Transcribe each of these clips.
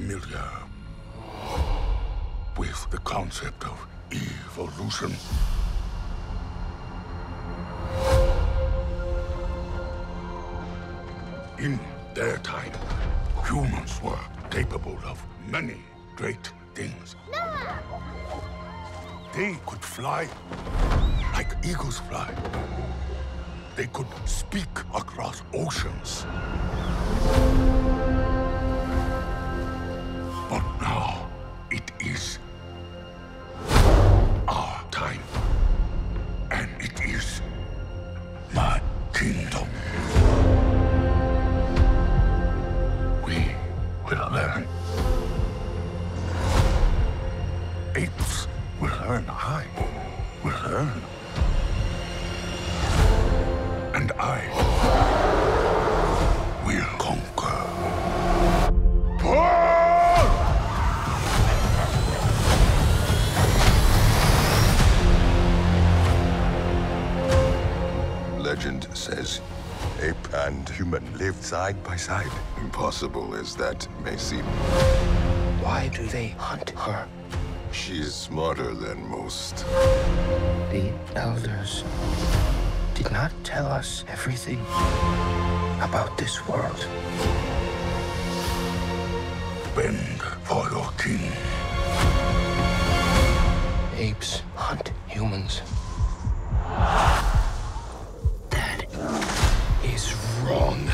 familiar with the concept of evolution? In their time, humans were capable of many great things. They could fly like eagles fly. They could speak across oceans. キンだ side by side. Impossible as that may seem. Why do they hunt her? She's smarter than most. The elders did not tell us everything about this world. Bend for your king. Apes hunt humans. That is wrong.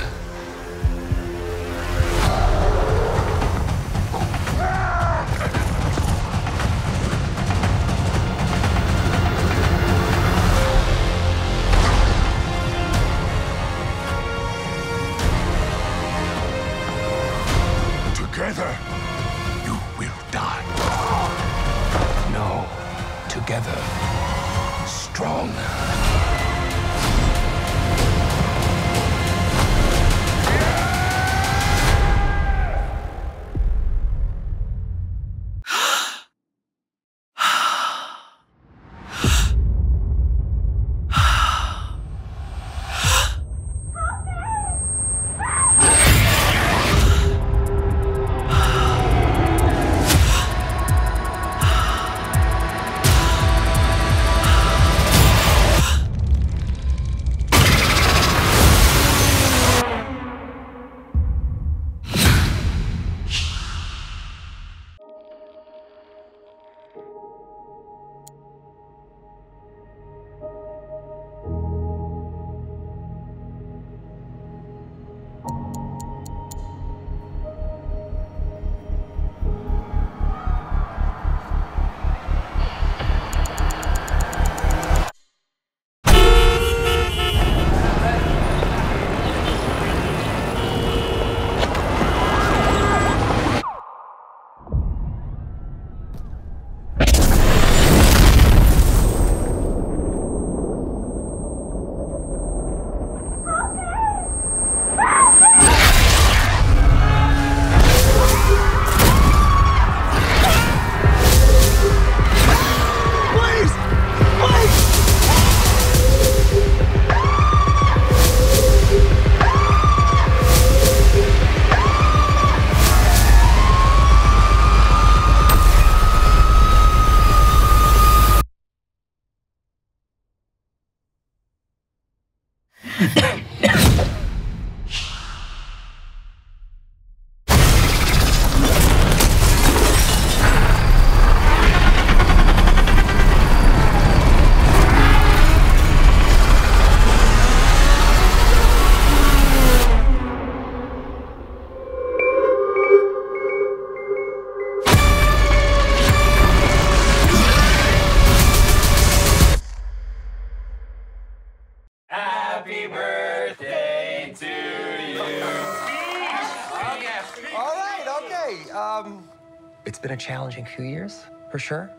For sure.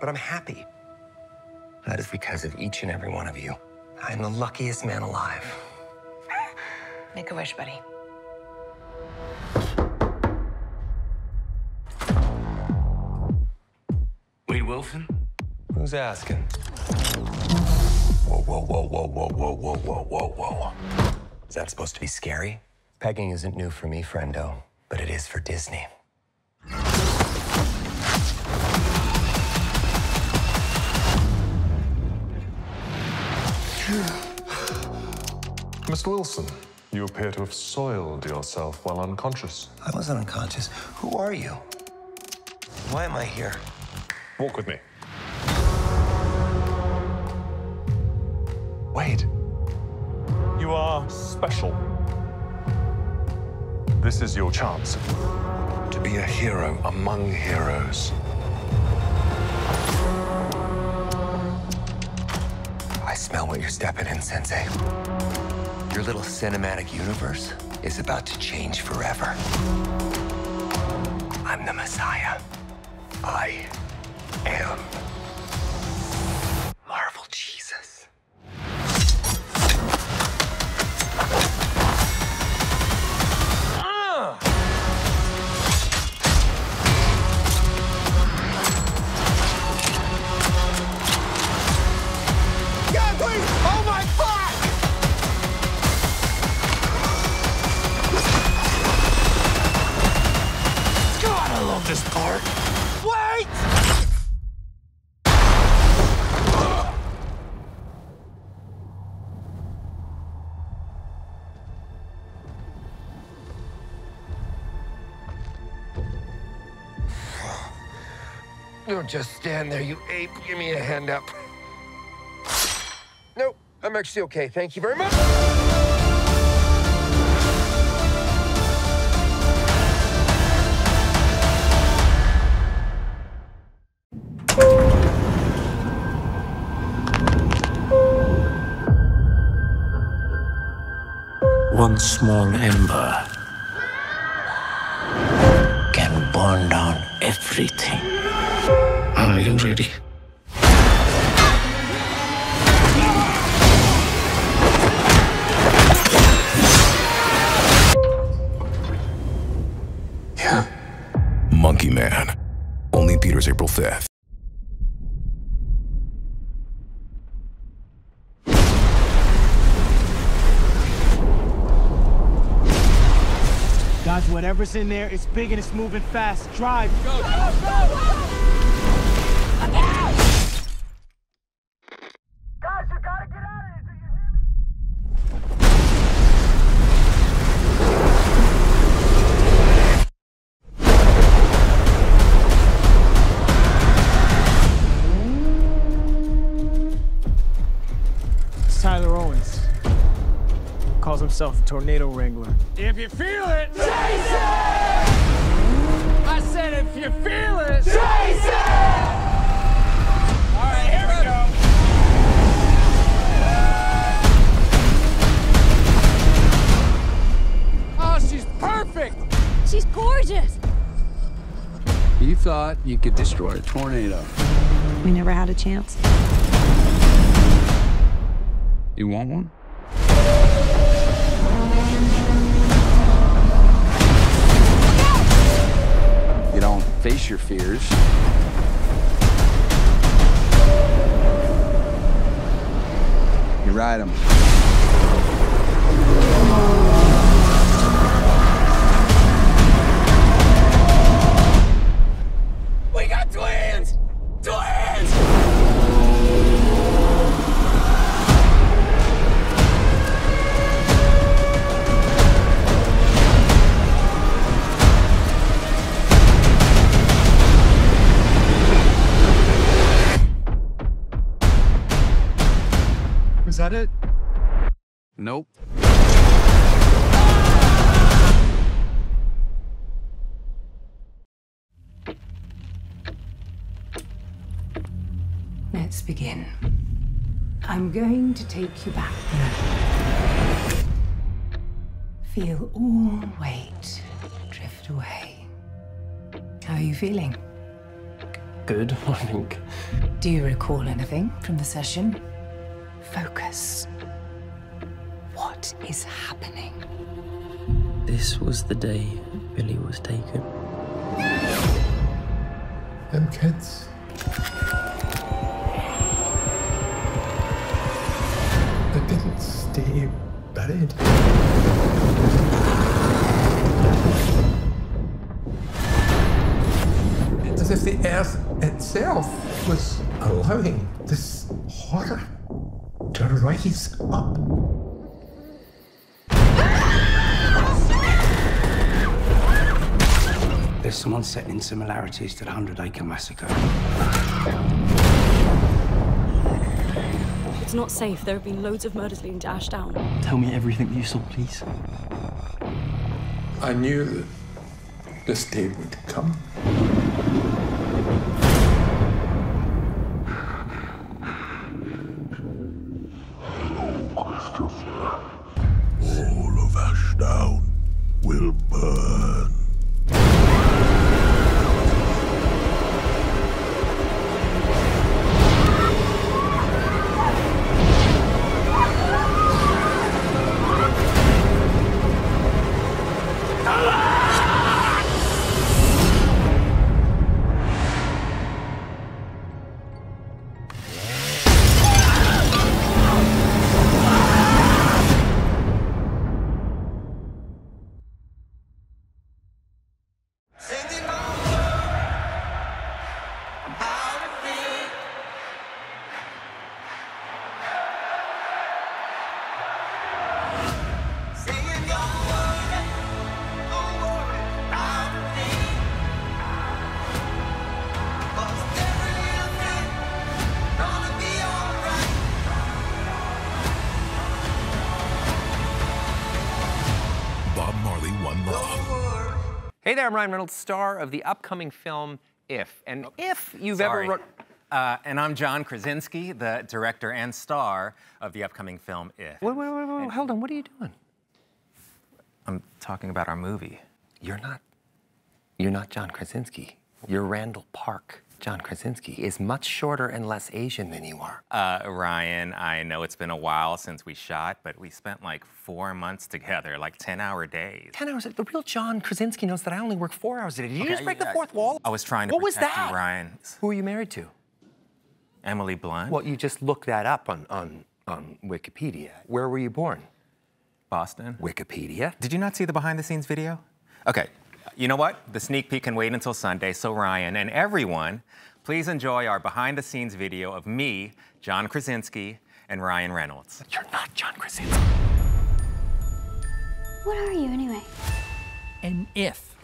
But I'm happy. That is because of each and every one of you. I'm the luckiest man alive. Make a wish, buddy. Wade Wilson? Who's asking? Whoa, whoa, whoa, whoa, whoa, whoa, whoa, whoa, whoa, whoa. Is that supposed to be scary? Pegging isn't new for me, friendo, but it is for Disney. Mr. Wilson, you appear to have soiled yourself while unconscious. I wasn't unconscious. Who are you? Why am I here? Walk with me. Wait. you are special. This is your chance to be a hero among heroes. I smell what you're stepping in, Sensei. Your little cinematic universe is about to change forever. I'm the Messiah. I am I this part. Wait! Don't just stand there, you ape. Give me a hand up. Nope, I'm actually okay. Thank you very much. Small ember can burn down everything. Are you ready? Yeah. Monkey Man. Only in theaters April 5th. Whatever's in there, it's big and it's moving fast. Drive. Go, It's Calls himself a tornado wrangler. If you feel it, chase it! I said if you feel it, chase it! All right, here we go. Oh, she's perfect! She's gorgeous. You thought you could destroy a tornado. We never had a chance. You want one? Face your fears. You ride them. Was that it? Nope. Let's begin. I'm going to take you back there. Feel all weight drift away. How are you feeling? Good, I think. Do you recall anything from the session? Focus. What is happening? This was the day Billy was taken. Them kids. They didn't stay buried. It's As if the earth itself was allowing this horror rise up. There's some unsettling similarities to the Hundred Acre Massacre. It's not safe. There have been loads of murders leading to Ashdown. Tell me everything that you saw, please. I knew that this day would come. Hey there, I'm Ryan Reynolds, star of the upcoming film If. And if you've Sorry. ever. Uh, and I'm John Krasinski, the director and star of the upcoming film If. Wait, wait, wait, wait, hold on. What are you doing? I'm talking about our movie. You're not. You're not John Krasinski. You're Randall Park. John Krasinski is much shorter and less Asian than you are. Uh, Ryan, I know it's been a while since we shot, but we spent like four months together, like 10 hour days. 10 hours. The real John Krasinski knows that I only work four hours a day. Did you just break the fourth wall? I was trying to What was protect that? you, Ryan. Who are you married to? Emily Blunt. Well, you just look that up on, on, on Wikipedia. Where were you born? Boston. Wikipedia. Did you not see the behind the scenes video? Okay, you know what? The sneak peek can wait until Sunday, so Ryan and everyone, please enjoy our behind the scenes video of me, John Krasinski, and Ryan Reynolds. You're not John Krasinski. What are you anyway? An if.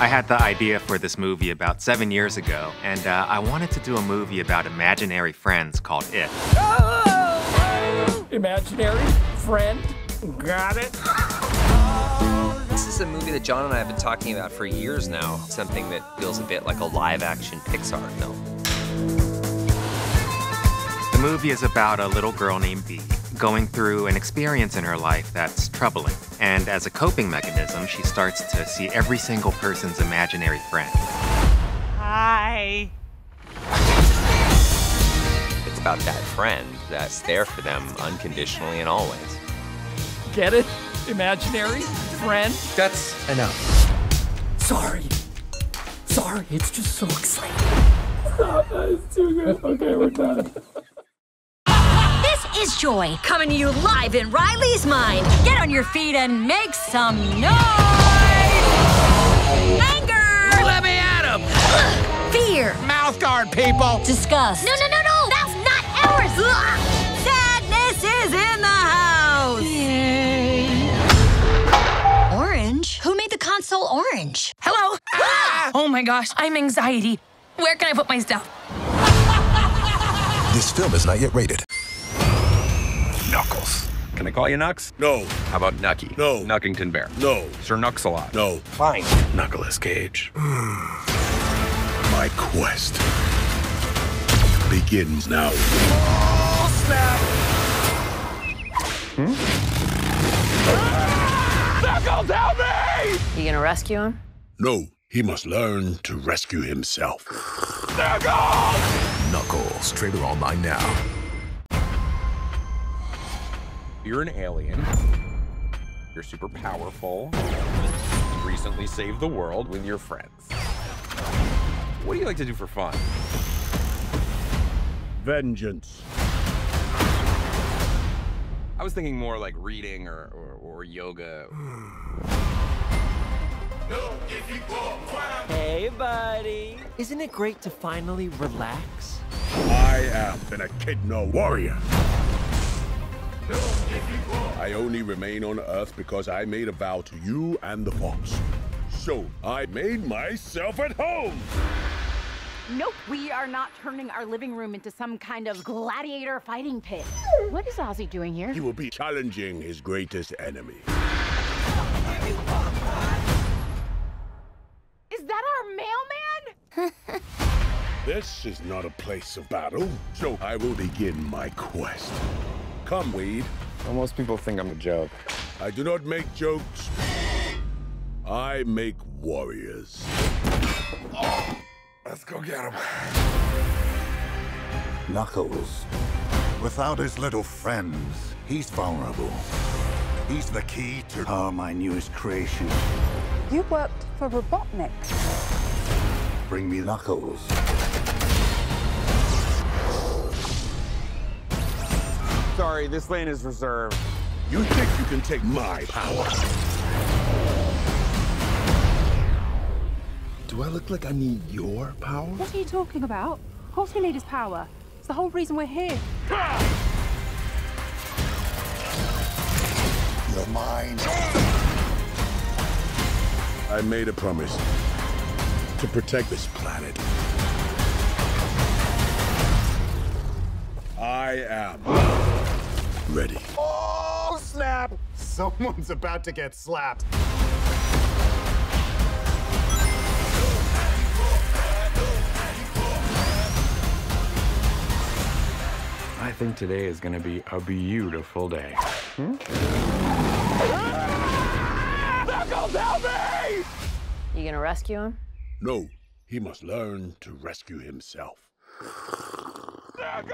I had the idea for this movie about seven years ago, and uh, I wanted to do a movie about imaginary friends called If. Imaginary friend. Got it. This is a movie that John and I have been talking about for years now. Something that feels a bit like a live action Pixar film. The movie is about a little girl named Bee going through an experience in her life that's troubling. And as a coping mechanism, she starts to see every single person's imaginary friend. Hi. It's about that friend that's there for them unconditionally and always. Get it? Imaginary friend. That's enough. Sorry. Sorry, it's just so exciting. it's too good. Okay, we're done. This is Joy, coming to you live in Riley's mind. Get on your feet and make some noise! Anger! Let me at him! Fear! Mouth guard, people! Disgust! No, no, no, no! That's not ours! Who made the console orange? Hello? Ah! Oh my gosh, I'm anxiety. Where can I put my stuff? This film is not yet rated. Knuckles. Can I call you Nux? No. How about Nucky? No. Nuckington Bear. No. Sir Nuxalot. No. Fine. Knuckles Cage. My quest begins now. Hmm? Knuckles, help me! You gonna rescue him? No, he must learn to rescue himself. They're gone! Knuckles. Trailer online now. You're an alien. You're super powerful. You recently saved the world with your friends. What do you like to do for fun? Vengeance. I was thinking more like reading or, or, or yoga. Hey, buddy. Isn't it great to finally relax? I am an Echidna warrior. I only remain on Earth because I made a vow to you and the Force. so I made myself at home. Nope, we are not turning our living room into some kind of gladiator fighting pit. What is Ozzy doing here? He will be challenging his greatest enemy. This is not a place of battle, so I will begin my quest. Come, Wade. Well, most people think I'm a joke. I do not make jokes. I make warriors. Let's go get him. Knuckles. Without his little friends, he's vulnerable. He's the key to power my newest creation. You worked for Robotnik. Bring me Knuckles. Sorry, this lane is reserved. You think you can take my power? Do I look like I need your power? What are you talking about? Of course we need his power. It's the whole reason we're here. You're mine. I made a promise to protect this planet. I am ready. Oh, snap! Someone's about to get slapped. I think today is gonna be a beautiful day. Hmm? Knuckles, help me! You gonna rescue him? No, he must learn to rescue himself. The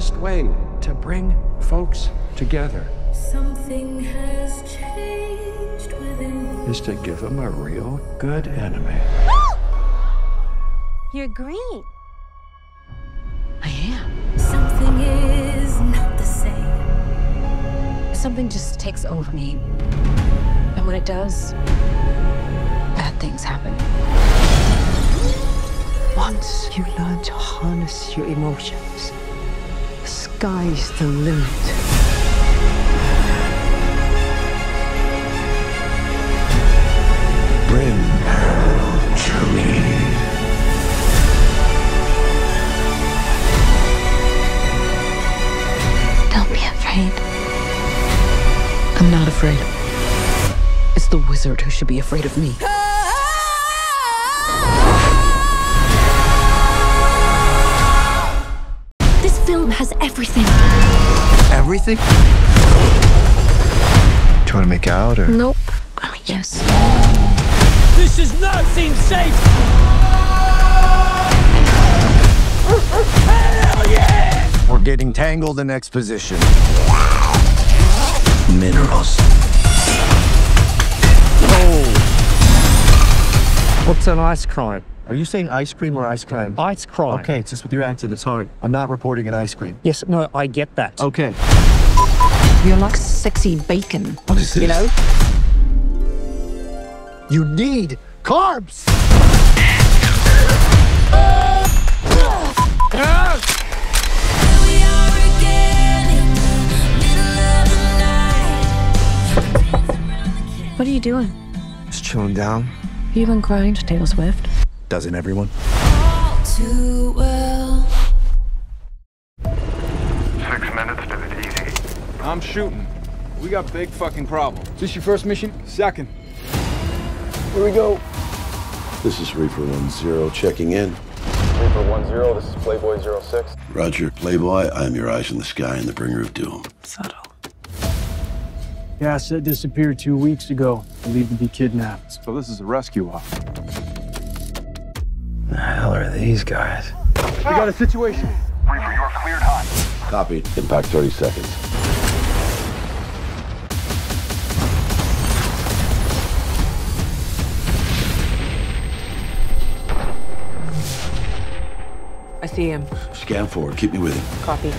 best way to bring folks together Something has changed within is to give them a real good enemy. You're green. I am. Something is not the same. Something just takes over me. And when it does, bad things happen. Once you learn to harness your emotions, the sky's the limit. Bring her to me. Don't be afraid. I'm not afraid. It's the wizard who should be afraid of me. Has everything. Everything? Do you want to make out or? Nope. I mean, yes. This does not seem safe! Hell yeah! We're getting tangled in exposition. Minerals. What's an ice crime? Are you saying ice cream or ice cream? Ice crime. Okay, it's just with your accent. It's hard. I'm not reporting an ice cream. Yes, no, I get that. Okay. You're like sexy bacon. What is this? You know? You need carbs. What are you doing? Just chilling down. You been crying to Taylor Swift? Doesn't everyone? Too well. Six minutes to the TZ. I'm shooting. We got big fucking problems. Is this your first mission? Second. Here we go. This is Reaper 1-0 checking in. Reaper 1-0, this is Playboy 06. Roger, Playboy, I am your eyes in the sky and the bringer of doom. Subtle. The asset disappeared two weeks ago, believed to be kidnapped. So this is a rescue op. The hell are these guys? We got a situation. Reaper, you're cleared hot. Copied. Impact 30 seconds. I see him. Scan forward. Keep me with him. Copy.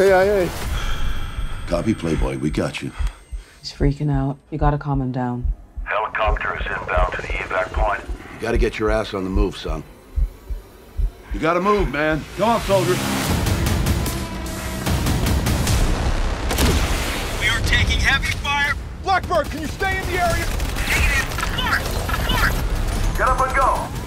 KIA. Copy, Playboy. We got you. He's freaking out. You gotta calm him down. Helicopter is inbound to the evac point. You gotta get your ass on the move, son. You gotta move, man. Come on, soldier. We are taking heavy fire. Blackbird, can you stay in the area? Get up and go.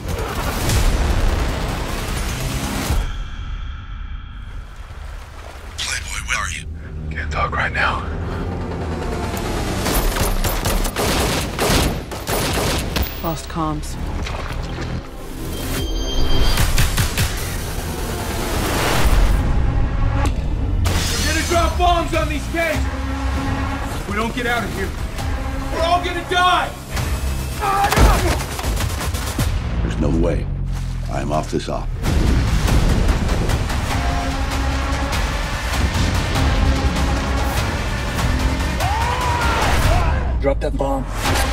Lost comms. We're gonna drop bombs on these kids. If we don't get out of here, we're all gonna die. There's no way. I'm off this op. Drop that bomb.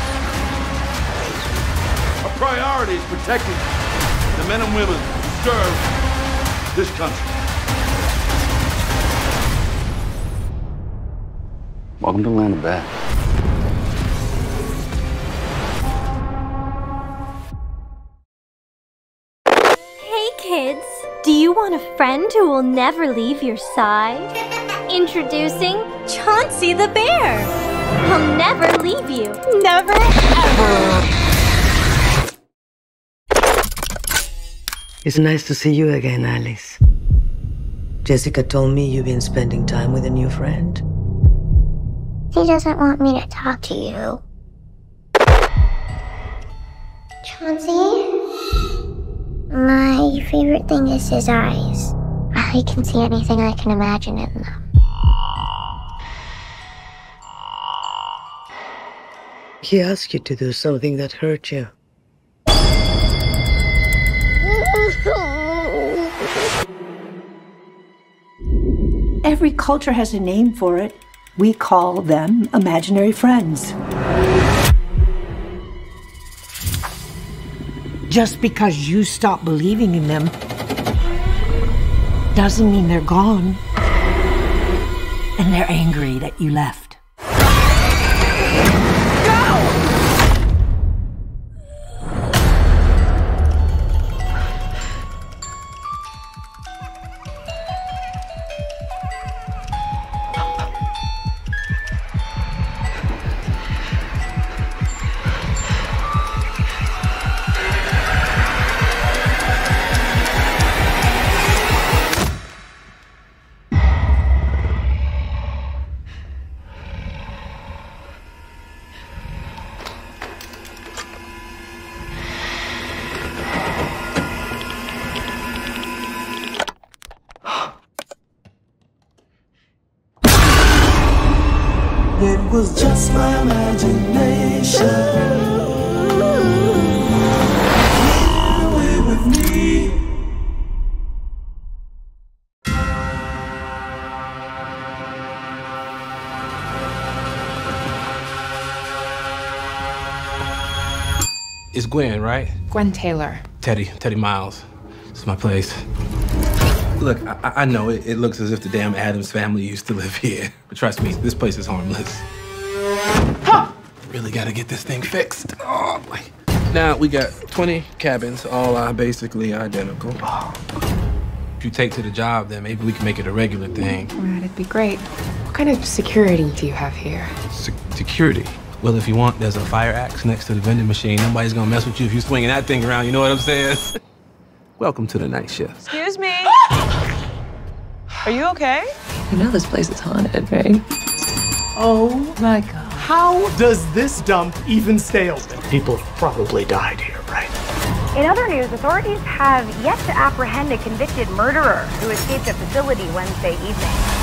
Our priority is protecting the men and women who serve this country. Welcome to land of bad. Hey kids, do you want a friend who will never leave your side? Introducing Chauncey the bear. He'll never leave you. Never ever. It's nice to see you again, Alice. Jessica told me you've been spending time with a new friend. He doesn't want me to talk to you. Chauncey? My favorite thing is his eyes. I can see anything I can imagine in them. He asked you to do something that hurt you. Every culture has a name for it. We call them imaginary friends. Just because you stop believing in them doesn't mean they're gone. And they're angry that you left. It's Gwen, right? Gwen Taylor. Teddy, Teddy Miles. This is my place. Look, I, I know it, it looks as if the damn Addams family used to live here. But trust me, this place is harmless. Really gotta get this thing fixed. Oh, boy. Now, we got 20 cabins, all are basically identical. If you take to the job, then maybe we can make it a regular thing. Right, it'd be great. What kind of security do you have here? Se- security. Well, if you want, there's a fire axe next to the vending machine. Nobody's gonna mess with you if you're swinging that thing around. You know what I'm saying? Welcome to the night shift. Excuse me. Are you okay? You know this place is haunted, right? Oh my god. How does this dump even stay open? People probably died here, right? In other news, authorities have yet to apprehend a convicted murderer who escaped a facility Wednesday evening.